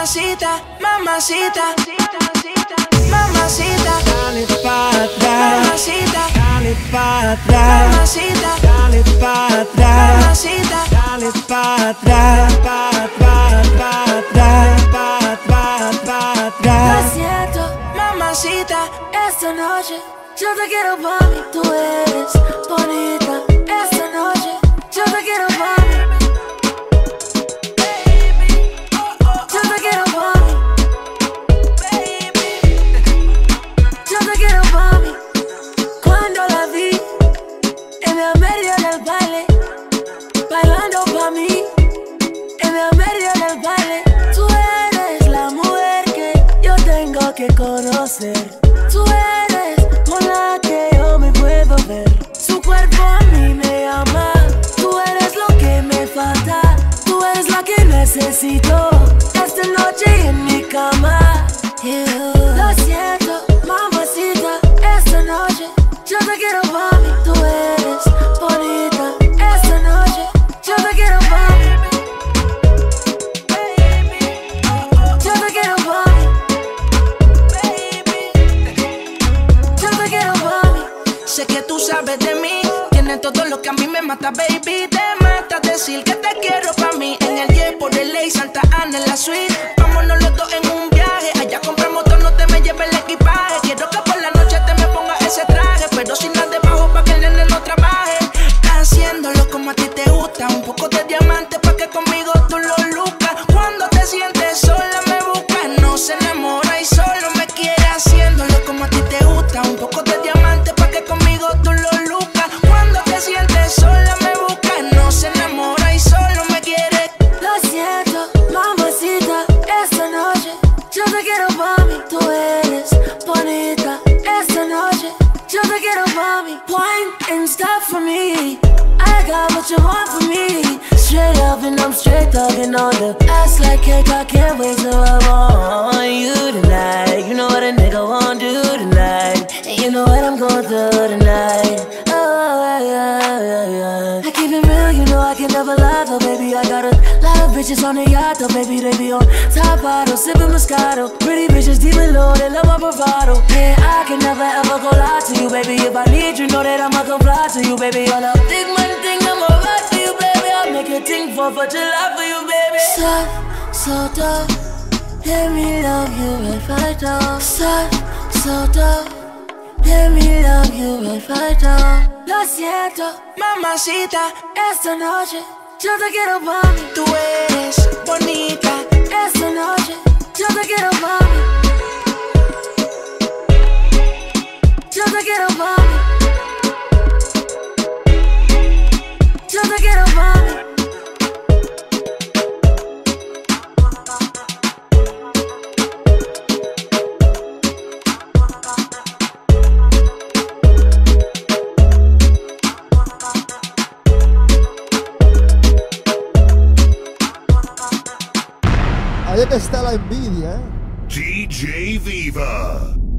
Mamacita, mamacita, mamacita, Dale pa' atrás, mamacita, dale pa' atrás, mamacita, dale pa' atrás, mamacita, dale pa' atrás, pa' pa' pa' atrás, pa' pa' Lo atrás. siento, mamacita, esta noche yo te quiero mami, tú eres bonita. Que conocer. Tú eres con la que yo me puedo ver. Su cuerpo a mí me ama. Tú eres lo que me falta. Tú eres la que necesito. Tienes todo lo que a mí me mata, baby. Te mata decir que te quiero pa' mí. En el 10 por el ley, Santa Ana en la suite. Vámonos los dos en un viaje. Allá compramos todo, no te me lleves el equipaje. Quiero que por la noche te me ponga ese traje, pero sin nada debajo pa' que el nene no trabaje. Haciéndolo como a ti te gusta, un poco de diamante pa' que conmigo tú lo lucas. Cuando te sientes sola quiero, mami. Wine and stop for me. I got what you want from me. Straight up and I'm straight talking on the ass like cake. I can't wait till I want you tonight. You know what a nigga won't do tonight. And you know what I'm going through tonight. Oh, yeah, yeah, yeah. I keep it real, you know I can never lie, though, baby. I got a lot of bitches on the yacht, though, baby. They be on top bottle, sipping Moscato. Pretty bitches deep in low, they love my bravado. Yeah, I can never ever go baby. If I need you, know that I'ma come fly to you, baby. On a big man thing, I'ma ride for you, baby. I'll make a thing for for July for you, baby. Soft, so tough. Let me love you right right now. Soft, so tough. Let me love you right right now. Lo siento, mamacita, esta noche yo te quiero, mami. Tú eres bonita, Esta noche yo te quiero, mami. Yo te quiero, mami. Yo te quiero, mami. Ahí que está la envidia, ¿eh? DJ Viva.